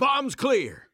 Bombs clear.